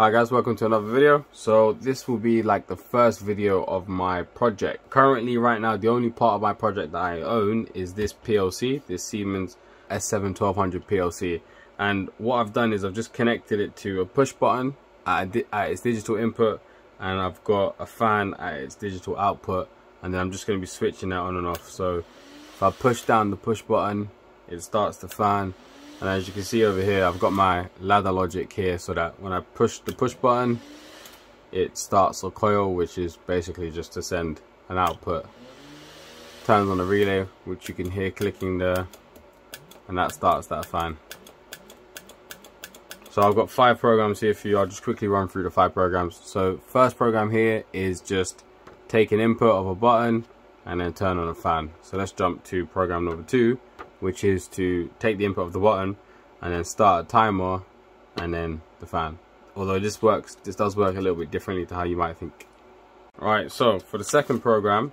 Hi guys, welcome to another video. So this will be like the first video of my project. Currently right now the only part of my project that I own is this PLC, this Siemens S7 1200 PLC. And what I've done is I've just connected it to a push button at, its digital input and I've got a fan at its digital output and then I'm just going to be switching that on and off. So if I push down the push button, it starts the fan and as you can see over here I've got my ladder logic here so that when I push the push button it starts a coil which is basically just to send an output. Turns on the relay which you can hear clicking there. And that starts that fan so I've got five programs here for you. I'll just quickly run through the five programs. So first program here is just take an input of a button and then turn on a fan. So let's jump to program number two which is to take the input of the button and then start a timer and then the fan. Although this works, this does work a little bit differently to how you might think. Alright, so for the second program,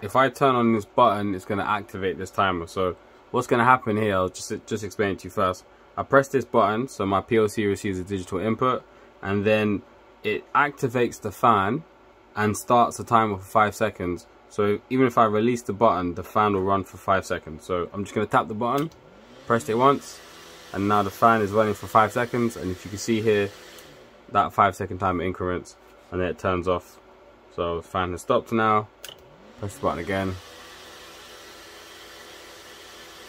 if I turn on this button, it's going to activate this timer. So what's going to happen here, I'll just, just explain to you first. I press this button, so my PLC receives a digital input, and then it activates the fan and starts a timer for 5 seconds so even if I release the button, the fan will run for 5 seconds. So I'm just going to tap the button, press it once, and now the fan is running for 5 seconds. And if you can see here, that 5 second timer increments, and then it turns off. So the fan has stopped now. Press the button again.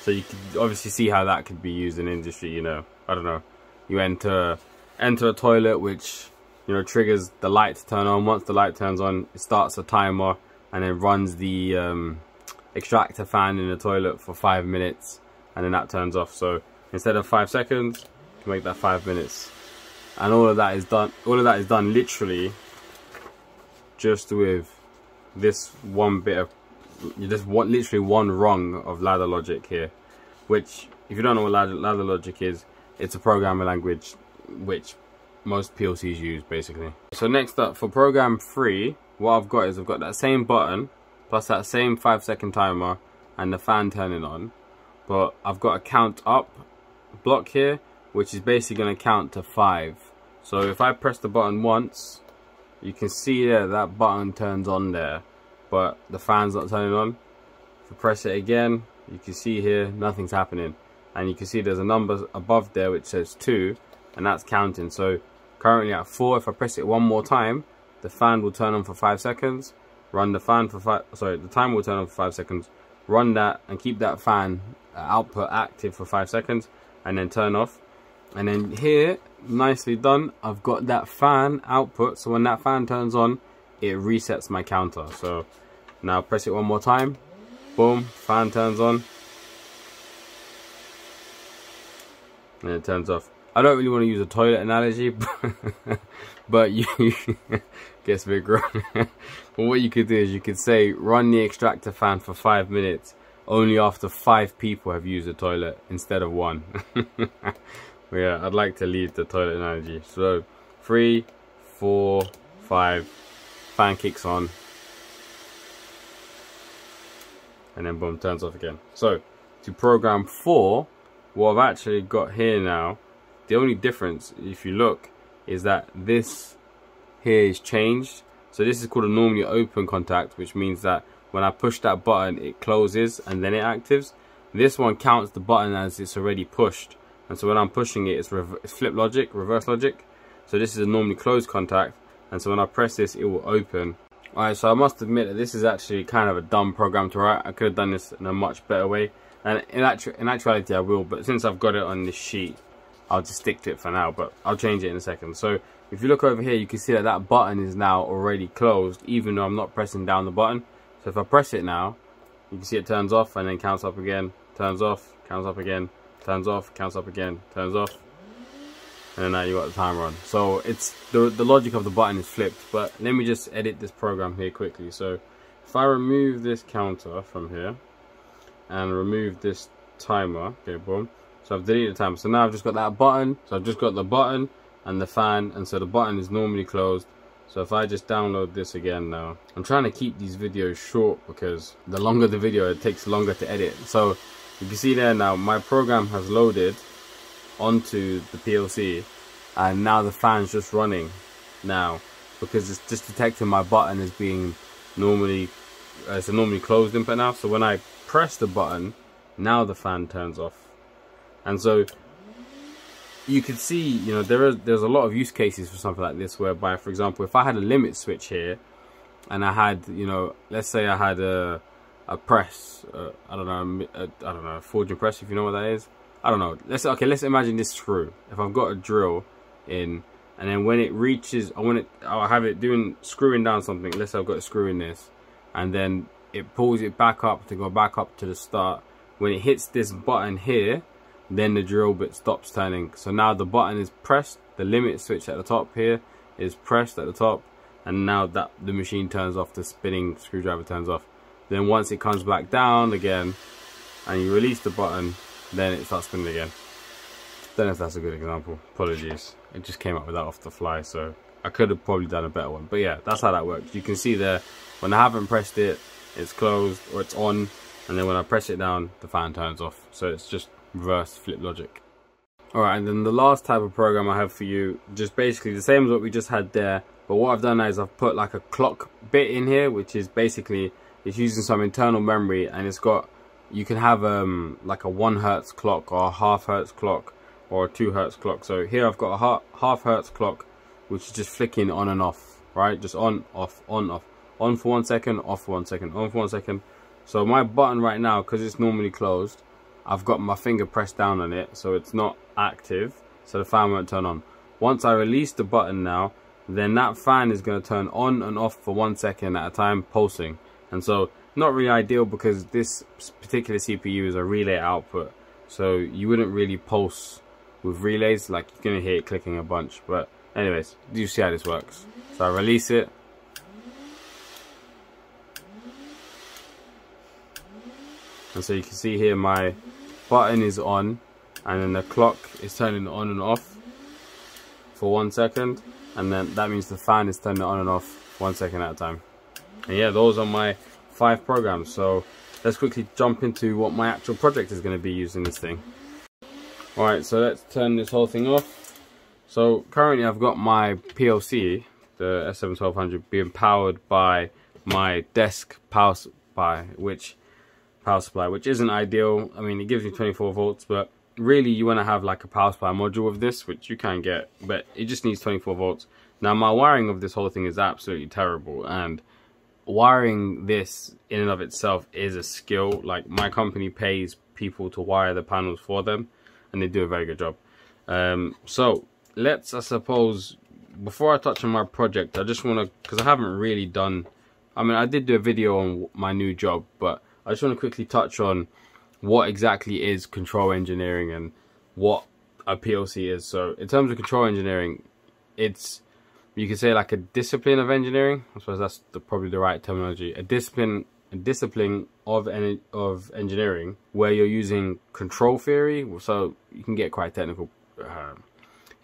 So you can obviously see how that could be used in industry, you know. I don't know. You enter enter a toilet which you know triggers the light to turn on. Once the light turns on, it starts a timer and then runs the um, extractor fan in the toilet for five minutes and then that turns off. So instead of five seconds you make that five minutes. And all of that is done all of that is done literally just with this one bit of just what literally one rung of ladder logic here which if you don't know what ladder, ladder logic is it's a programming language which most PLCs use basically. So next up for program 3 what I've got is I've got that same button plus that same 5 second timer and the fan turning on. But I've got a count up block here which is basically going to count to 5 so if I press the button once you can see there that button turns on there but the fan's not turning on. If I press it again you can see here nothing's happening. And you can see there's a number above there which says 2 and that's counting. So currently at 4 if I press it one more time the fan will turn on for five seconds run the fan for five sorry the timer will turn on for five seconds run that and keep that fan uh, output active for five seconds and then turn off. And then here nicely done I've got that fan output. So when that fan turns on it resets my counter. So now press it one more time. Boom fan turns on. And it turns off I don't really want to use a toilet analogy but, you gets a bit gross. but what you could do is you could say run the extractor fan for five minutes only after five people have used the toilet instead of one. yeah, I'd like to leave the toilet analogy. So three, four, five, fan kicks on, and then boom, turns off again. So to program four, what I've actually got here now, the only difference, if you look, is that this here is changed. So this is called a normally open contact, which means that when I push that button, it closes and then it actives. This one counts the button as it's already pushed. And so when I'm pushing it, it's, it's flip logic, reverse logic. So this is a normally closed contact. And so when I press this, it will open. Alright, so I must admit that this is actually kind of a dumb program to write. I could have done this in a much better way. And in, actu in actuality, I will. But since I've got it on this sheet, I'll just stick to it for now. But I'll change it in a second. So if you look over here you can see that that button is now already closed even though I'm not pressing down the button so if I press it now you can see it turns off and then counts up again turns off counts up again turns off counts up again turns off and now you got the timer on so it's the, the logic of the button is flipped but let me just edit this program here quickly so if I remove this counter from here and remove this timer okay boom so I've deleted the timer. So now I've just got that button. So I've just got the button and the fan. And so the button is normally closed. So if I just download this again now I'm trying to keep these videos short because the longer the video it takes longer to edit. So you can see there now my program has loaded onto the PLC and now the fan's just running now because it's just detecting my button as being normally it's a normally closed input now. So when I press the button now the fan turns off and so you can see you know there is there's a lot of use cases for something like this whereby for example if I had a limit switch here and I had you know let's say I had a a press uh, I don't know I don't know a forging press if you know what that is. I don't know. Let's okay let's imagine this screw. If I've got a drill in and then when it reaches I want it I'll have it doing screwing down something let's say I've got a screw in this and then it pulls it back up to go back up to the start. When it hits this button here then the drill bit stops turning. So now the button is pressed the limit switch at the top here is pressed at the top and now that the machine turns off the spinning screwdriver turns off. Then once it comes back down again and you release the button then it starts spinning again. Don't know if that's a good example. Apologies. It just came up with that off the fly so I could have probably done a better one. But yeah that's how that works. You can see there when I haven't pressed it it's closed or it's on and then when I press it down the fan turns off. So it's just reverse flip logic. Alright and then the last type of program I have for you just basically the same as what we just had there but what I've done is I've put like a clock bit in here which is basically it's using some internal memory and it's got you can have um like a one hertz clock or a half hertz clock or a two hertz clock. So here I've got a half, half hertz clock which is just flicking on and off right? Just on off on off. On for one second off for one second on for one second. So my button right now because it's normally closed I've got my finger pressed down on it so it's not active so the fan won't turn on. Once I release the button now then that fan is going to turn on and off for one second at a time pulsing. And so not really ideal because this particular CPU is a relay output so you wouldn't really pulse with relays like you're going to hear it clicking a bunch. But anyways you see how this works? So I release it. And so you can see here my button is on and then the clock is turning on and off for one second and then that means the fan is turning on and off one second at a time. And yeah those are my five programs. So let's quickly jump into what my actual project is going to be using this thing. Alright so let's turn this whole thing off. So currently I've got my PLC the S71200 being powered by my desk power supply which power supply which isn't ideal. I mean it gives me 24 volts but really you want to have like a power supply module with this which you can get but it just needs 24 volts. Now my wiring of this whole thing is absolutely terrible and wiring this in and of itself is a skill. Like my company pays people to wire the panels for them and they do a very good job. Um, so let's i suppose before i touch on my project i just want to because i haven't really done i mean i did do a video on my new job but i just want to quickly touch on what exactly is control engineering and what a plc is so in terms of control engineering it's you could say like a discipline of engineering. I suppose that's the, probably the right terminology. A discipline, a discipline of of engineering where you're using control theory. So you can get quite technical uh,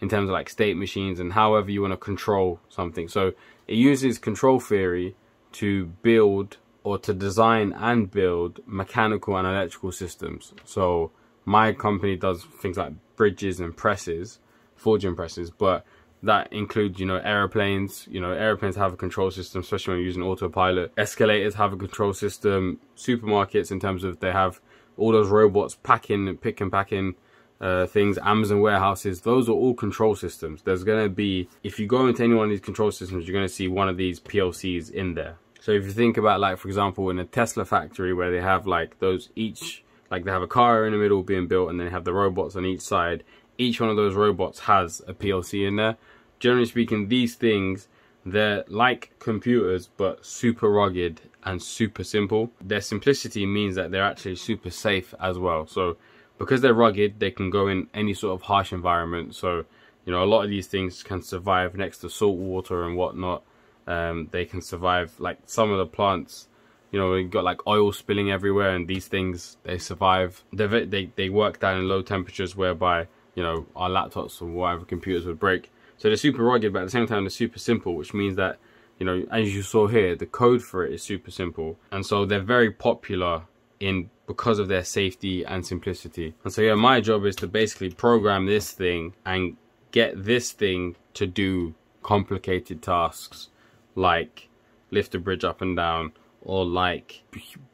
in terms of like state machines and however you want to control something. So it uses control theory to build or to design and build mechanical and electrical systems. So my company does things like bridges and presses, forging presses, but that includes you know airplanes you know airplanes have a control system especially when you're using autopilot. Escalators have a control system. Supermarkets in terms of they have all those robots packing and pick and packing uh, things. Amazon warehouses those are all control systems. There's going to be if you go into any one of these control systems you're going to see one of these plcs in there so if you think about like for example in a tesla factory where they have like those each like they have a car in the middle being built and they have the robots on each side each one of those robots has a plc in there generally speaking, these things, they're like computers, but super rugged and super simple. Their simplicity means that they're actually super safe as well. So because they're rugged, they can go in any sort of harsh environment. So, you know, a lot of these things can survive next to salt water and whatnot. Um, they can survive, like some of the plants, you know, we've got like oil spilling everywhere and these things, they survive. They, they, they work down in low temperatures whereby, you know, our laptops or whatever computers would break. So they're super rugged, but at the same time, they're super simple, which means that, you know, as you saw here, the code for it is super simple. And so they're very popular in because of their safety and simplicity. And so yeah, my job is to basically program this thing and get this thing to do complicated tasks like lift a bridge up and down or like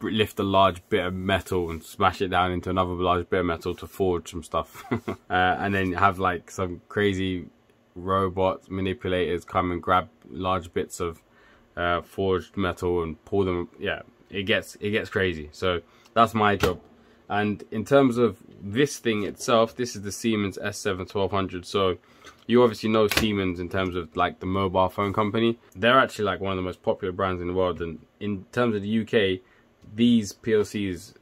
lift a large bit of metal and smash it down into another large bit of metal to forge some stuff. Uh, and then have like some crazy robots manipulators come and grab large bits of uh, forged metal and pull them yeah it gets it gets crazy. So that's my job. And in terms of this thing itself, this is the Siemens S7 1200. So you obviously know Siemens in terms of like the mobile phone company. They're actually like one of the most popular brands in the world. And in terms of the UK, these PLCs,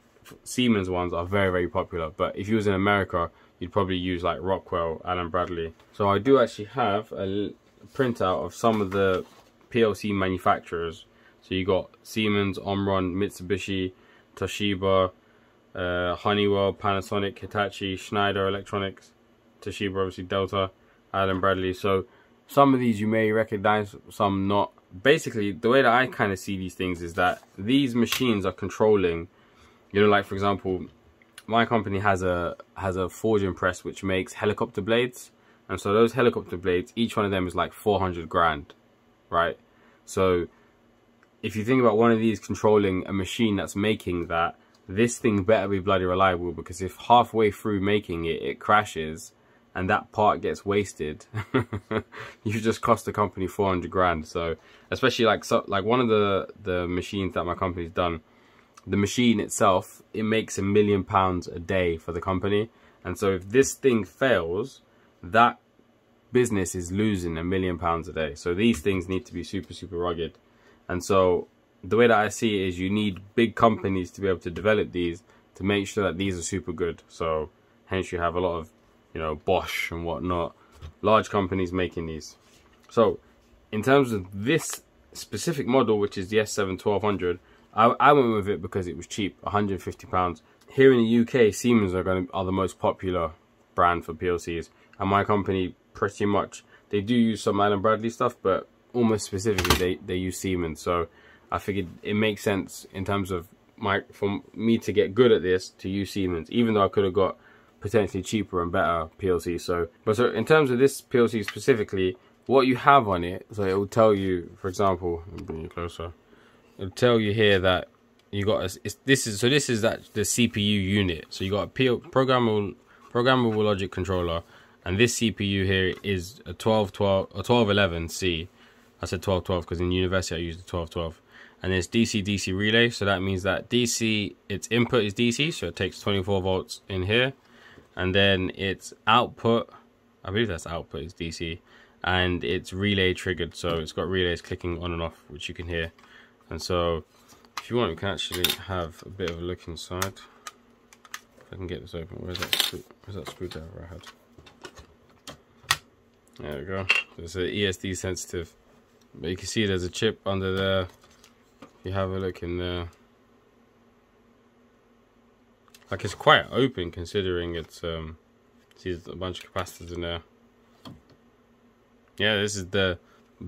Siemens ones are very, very popular. But if you was in America, you'd probably use like Rockwell, Allen Bradley. So I do actually have a printout of some of the PLC manufacturers. So you got Siemens, Omron, Mitsubishi, Toshiba, uh, Honeywell, Panasonic, Hitachi, Schneider Electronics, Toshiba, obviously Delta, Allen Bradley. So some of these you may recognize, some not. Basically, the way that I kind of see these things is that these machines are controlling, you know, like for example, my company has a has a forging press which makes helicopter blades, and so those helicopter blades, each one of them is like 400 grand, right? So if you think about one of these controlling a machine that's making that, this thing better be bloody reliable because if halfway through making it, it crashes and that part gets wasted, you just cost the company 400 grand. So especially like so, like one of the, the machines that my company's done, the machine itself, it makes a million pounds a day for the company. And so if this thing fails, that business is losing a million pounds a day. So these things need to be super, super rugged. And so the way that I see it is you need big companies to be able to develop these to make sure that these are super good. So hence you have a lot of, you know, Bosch and whatnot, large companies making these. So in terms of this specific model, which is the S7 1200, I, I went with it because it was cheap, 150 pounds. Here in the UK, Siemens are going to, are the most popular brand for PLCs, and my company pretty much they do use some Allen Bradley stuff, but almost specifically they they use Siemens. So I figured it makes sense in terms of my for me to get good at this to use Siemens, even though I could have got potentially cheaper and better PLC. So, but so in terms of this PLC specifically, what you have on it, so it will tell you, for example, bring you closer. It'll tell you here that you got a, this is so this is that the CPU unit. So you got a P, programmable programmable logic controller, and this CPU here is a 1212 a 1211C. I said 1212 because in university I used the 1212 and it's DC DC relay so that means that DC its input is DC so it takes 24 volts in here. And then its output I believe that's output is DC and it's relay triggered so it's got relays clicking on and off which you can hear. And so if you want we can actually have a bit of a look inside. If I can get this open where's that screw where's that screwdriver I had? There we go. It's an ESD sensitive but you can see there's a chip under there you have a look in there like it's quite open considering it's um see a bunch of capacitors in there. Yeah this is the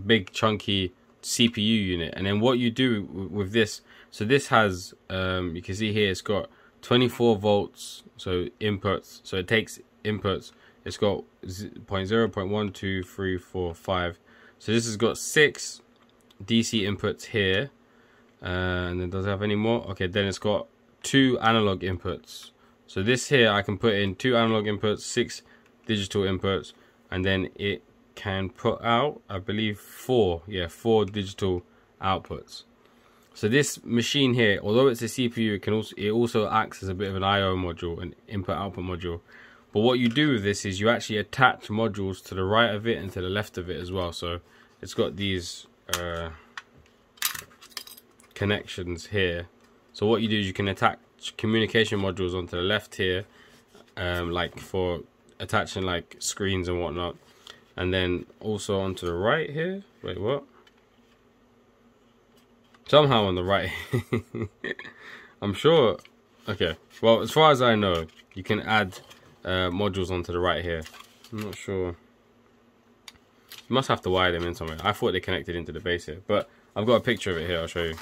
big chunky CPU unit. And then what you do with this so this has um you can see here it's got 24 volts so inputs so it takes inputs. It's got 0 0.0 0.1 2 3 4 5 so this has got six DC inputs here and it have any more. Okay then it's got two analog inputs. So this here I can put in two analog inputs six digital inputs and then it can put out I believe four. Yeah four digital outputs. So this machine here although it's a CPU it can also it also acts as a bit of an IO module an input output module. But what you do with this is you actually attach modules to the right of it and to the left of it as well. So it's got these uh, connections here. So what you do is you can attach communication modules onto the left here, um, like for attaching like screens and whatnot. And then also onto the right here. Wait, what? Somehow on the right. I'm sure. Okay. Well, as far as I know, you can add uh, modules onto the right here. I'm not sure. You must have to wire them in somewhere. I thought they connected into the base here. But I've got a picture of it here. I'll show you.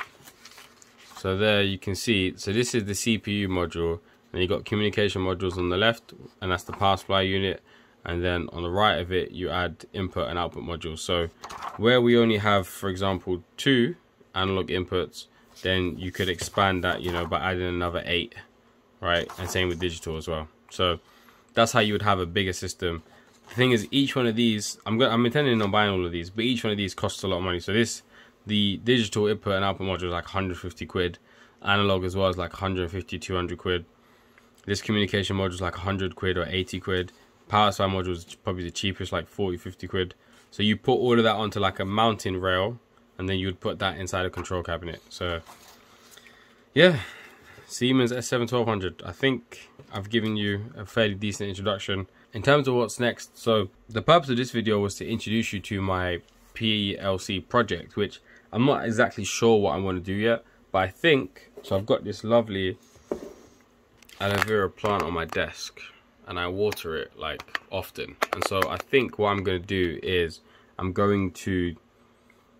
So there you can see, so this is the CPU module, and you've got communication modules on the left, and that's the power supply unit, and then on the right of it you add input and output modules. So where we only have for example two analog inputs then you could expand that you know by adding another eight right? And same with digital as well. So that's how you would have a bigger system. The thing is each one of these i'm going i'm intending on buying all of these but each one of these costs a lot of money. So this the digital input and output module is like 150 quid analog as well is like 150 200 quid this communication module is like 100 quid or 80 quid power supply module is probably the cheapest, like 40, 50 quid. So you put all of that onto like a mounting rail, and then you would put that inside a control cabinet. So yeah, Siemens S7-1200. I think I've given you a fairly decent introduction. In terms of what's next, so the purpose of this video was to introduce you to my PLC project, which I'm not exactly sure what I want to do yet, but I think, so I've got this lovely aloe vera plant on my desk and I water it like often. And so I think what I'm going to do is I'm going to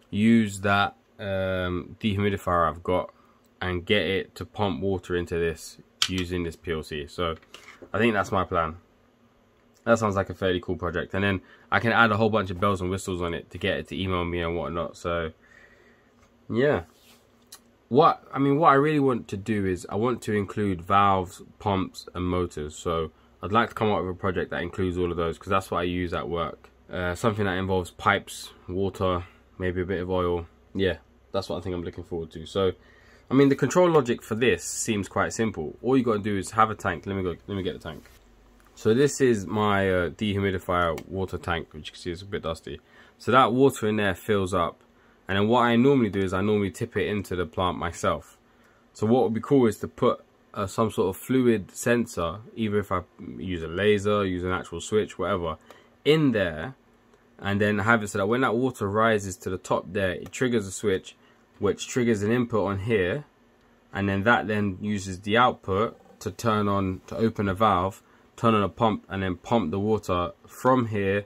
use that um, dehumidifier I've got and get it to pump water into this using this PLC. So I think that's my plan. That sounds like a fairly cool project. And then I can add a whole bunch of bells and whistles on it to get it to email me and whatnot. So yeah. What I mean, what I really want to do is I want to include valves, pumps, and motors. So I'd like to come up with a project that includes all of those because that's what I use at work. Uh, something that involves pipes, water, maybe a bit of oil. Yeah, that's what I think I'm looking forward to. So, I mean, the control logic for this seems quite simple. All you got to do is have a tank. Let me go. Let me get the tank. So this is my uh, dehumidifier water tank, which you can see is a bit dusty. So that water in there fills up. And then what I normally do is I normally tip it into the plant myself. So what would be cool is to put uh, some sort of fluid sensor, even if I use a laser, use an actual switch, whatever, in there, and then have it so that when that water rises to the top there, it triggers a switch, which triggers an input on here, and then that then uses the output to turn on, to open a valve, turn on a pump, and then pump the water from here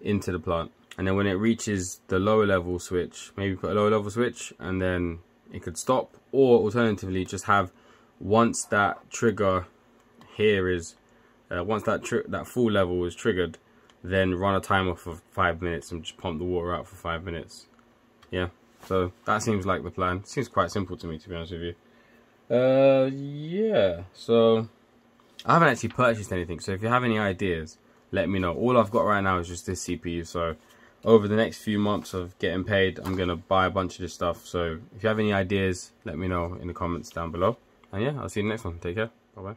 into the plant. And then when it reaches the lower level switch, maybe put a lower level switch, and then it could stop, or alternatively just have once that trigger here is uh, once that that full level is triggered then run a timer for five minutes and just pump the water out for five minutes. Yeah. So that seems like the plan. Seems quite simple to me to be honest with you. Uh yeah. So I haven't actually purchased anything. So if you have any ideas let me know. All I've got right now is just this CPU so over the next few months of getting paid I'm gonna buy a bunch of this stuff so if you have any ideas let me know in the comments down below and yeah, I'll see you next one. Take care. Bye bye.